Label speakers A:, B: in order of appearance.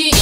A: need you.